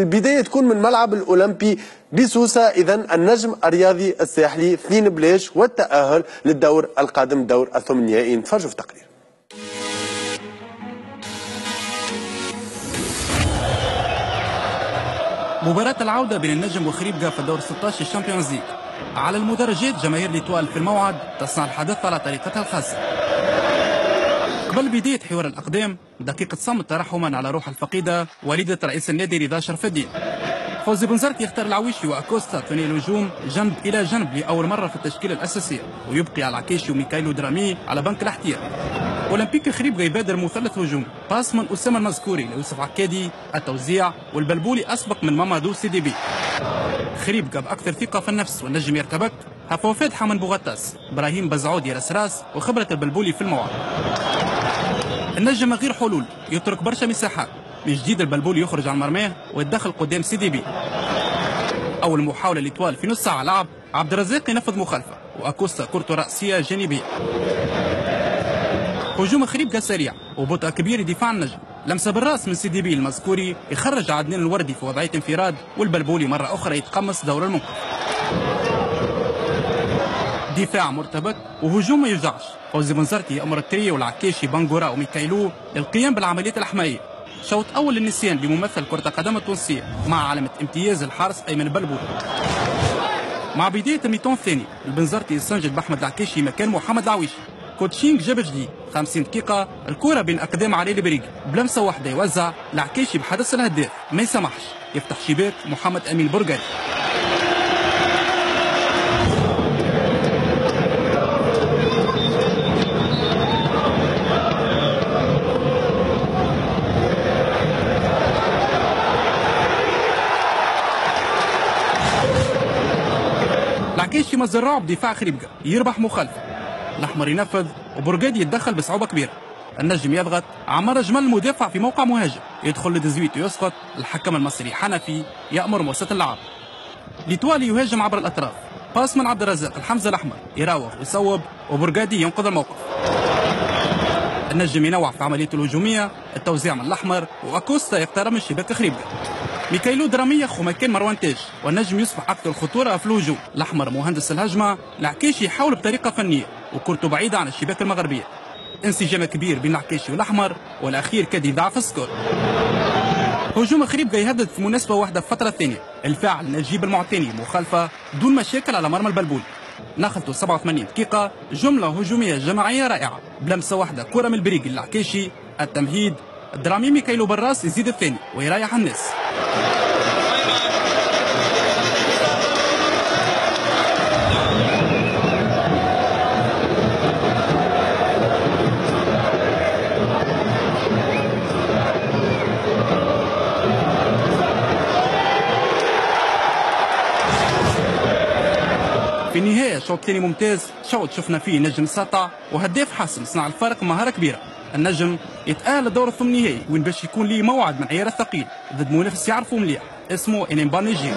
البداية تكون من ملعب الأولمبي بسوسة إذا النجم الرياضي الساحلي اثنين بلاش والتأهل للدور القادم دور الثمانيائي نتفرجوا في التقرير. مباراة العودة بين النجم وخريبكة في الدور 16 ال Champions League. على المدرجات جماهير l'Étoile في الموعد تصنع الحدث على طريقتها الخاصة. قبل بداية حوار الأقدام دقيقة صمت ترحما على روح الفقيدة والدة رئيس النادي رضا شرف الدين فوزي بنزرت يختار العويشي وأكوستا ثنائي الهجوم جنب إلى جنب لأول مرة في التشكيله الاساسيه ويبقي على العكيشي وميكايلو درامي على بنك الاحتياط أولمبيك الخريب يبادر مثلث هجوم باس من أسامة المذكوري ليوسف عكادي التوزيع والبلبولي أسبق من مامادو سي دي بي خريب جاب أكثر ثقة في النفس والنجم يرتبك هفو فاتحه من بوغطاس إبراهيم بزعود يرس راس وخبرة البلبولي في الموعد. النجم غير حلول. يترك برشا مساحات. من جديد البلبولي يخرج عن مرماه ويتدخل قدام سي دي بي. أول محاولة ل Étoile في نص ساعة لعب عبد الرزاق ينفذ مخالفة. وأكوستا كرة رأسية جانبيه هجوم خريبكة سريع وبطء كبير يدفع النجم. لمسه بالراس من سي دي بي المذكوري يخرج عدنان الوردي في وضعية انفراد والبلبولي مرة أخرى يتقمص دور المنقذ دفاع مرتبك وهجوم ما يوجعش فوزي بنزرتي يأمر التري والعكاشي بانجورا وميكايلو للقيام بالعمليات الأحمائية. شوط أول للنسيان بممثل كرة القدم التونسية مع علامة امتياز الحارس أيمن بلبول مع بداية ال mi-temps الثاني البنزرتي يستنجد بأحمد العكاشي مكان محمد العويشي coaching جاب جديد. 50 دقيقة الكرة بين أقدام علي البريق بلمسة واحدة يوزع العكاشي بحس الهداف. ما يسمحش. يفتح شباك محمد أمين برجري العكيشي مزرعه بدفاع خريبكا يربح مخالفة. الأحمر ينفذ وبرجادي يتدخل بصعوبة كبيرة. النجم يضغط عمر جمال المدافع في موقع مهاجم. يدخل لدزويت ويسقط الحكم المصري حنفي يأمر موسط اللعب ليتوالي يهاجم عبر الأطراف. باس من عبد الرزاق الحمزة الأحمر. يراوغ ويصوب وبرجادي ينقذ الموقف. النجم ينوع في عمليته الهجومية التوزيع من الأحمر وأكوستا يقترب من شباك خريبكا ميكايلو درامي ومكان مروان تاج والنجم يصبح أكثر خطورة الهجوم الأحمر مهندس الهجمة العكيشي يحاول بطريقة فنية وكرته بعيدة عن الشباك المغربية. انسجام كبير بين العكيشي والأحمر والأخير كاد يضاعف ال score. هجوم خريبكة يهدد في مناسبة واحدة في الفترة الثانية. الفاعل نجيب المعتني مخالفة دون مشاكل على مرمى البلبولي. نخلته 87 دقيقة جملة هجومية جماعية رائعة. بلمسة واحدة كرة من البريق العكيشي التمهيد درامي ميكايلو بالراس يزيد الثاني ويريح الناس. في النهاية شوط ثاني ممتاز. شوط شفنا فيه نجم ساطع وهداف حاسم صنع الفارق مهارة كبيرة. النجم يتأهل لدور الثمنيهي وين باش يكون ليه موعد من عيار الثقيل ضد منافس يعرفه مليح. اسمه انيمباني جيم